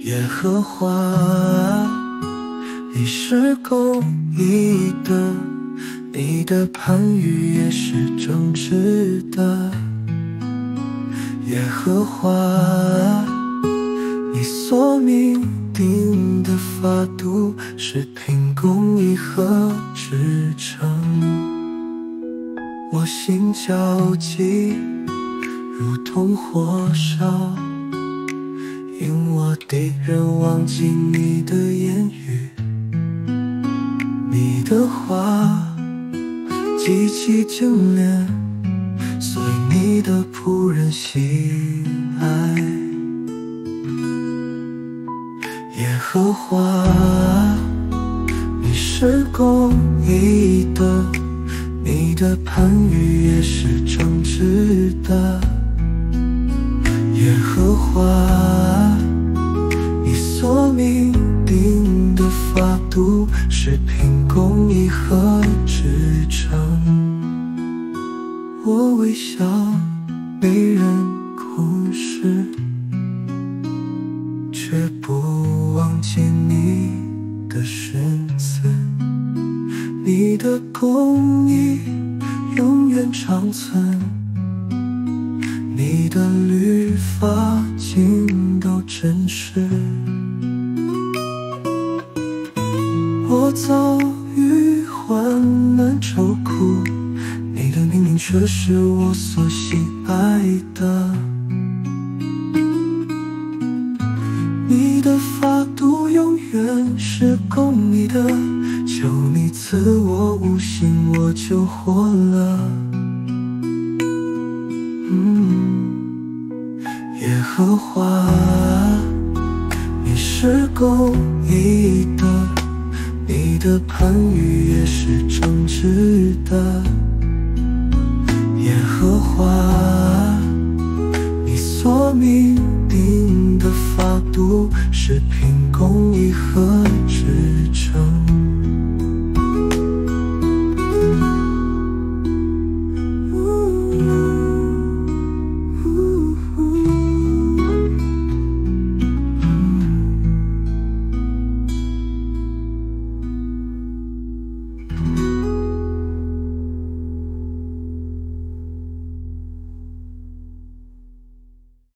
耶和华，你是公义的，你的判语也是正直的。耶和华，你所命定的法度是凭公义和至诚。我心焦急，如同火烧。因我敌人忘记你的言语，你的话极其精炼，随你的仆人喜爱。耶和华，你是公义的，你的判语也是真度是凭公义和至诚。我微笑，没人哭时，却不忘记你的誓词。你的公义永远长存。你的律法尽都真实，我遭遇患难愁苦，你的命令却是我所喜爱的。你的法度永远是公义的，求你赐我悟性，我就活了。耶和华，你是公义的，你的判语也是正直的。耶和华，你所命定的法度是凭公义和至诚。